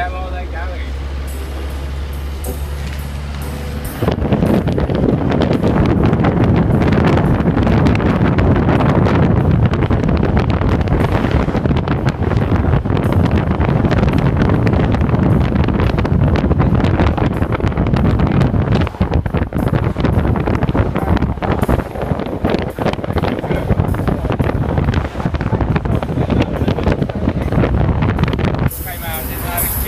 em ơi, chào